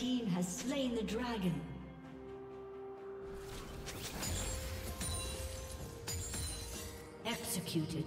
Team has slain the dragon. Executed.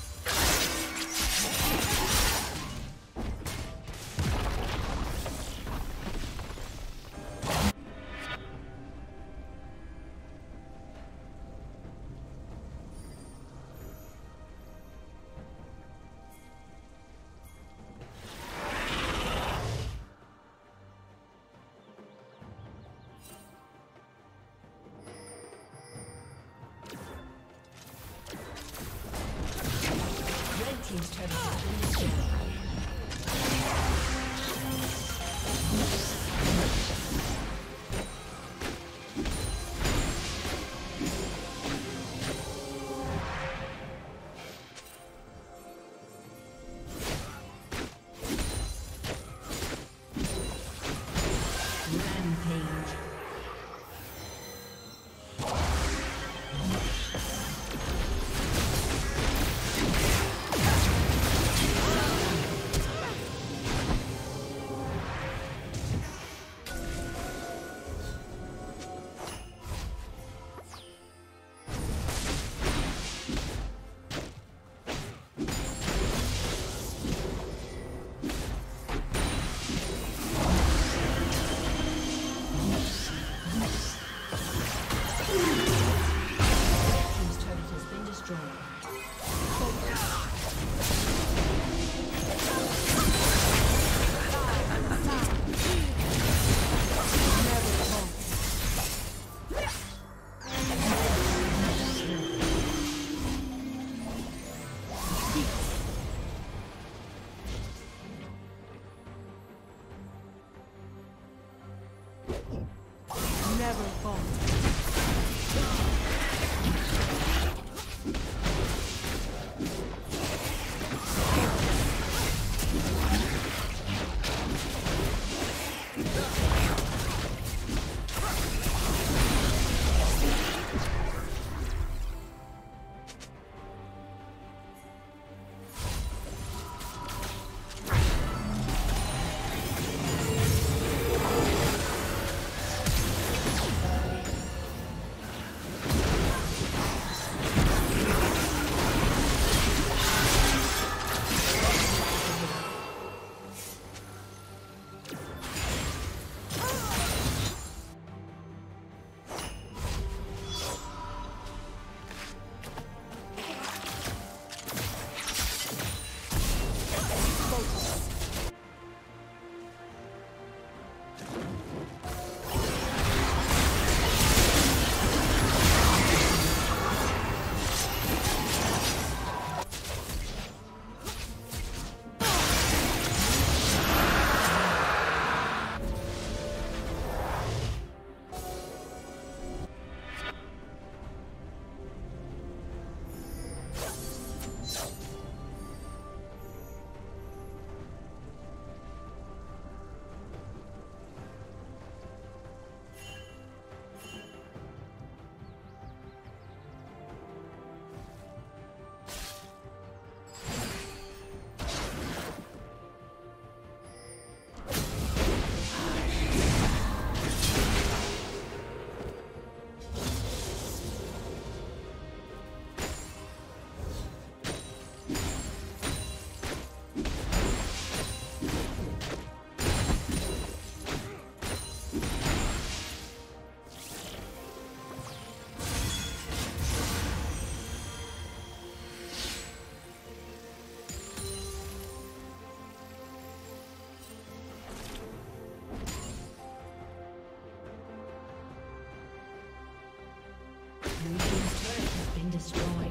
destroyed.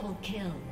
Double kill.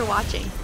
For watching.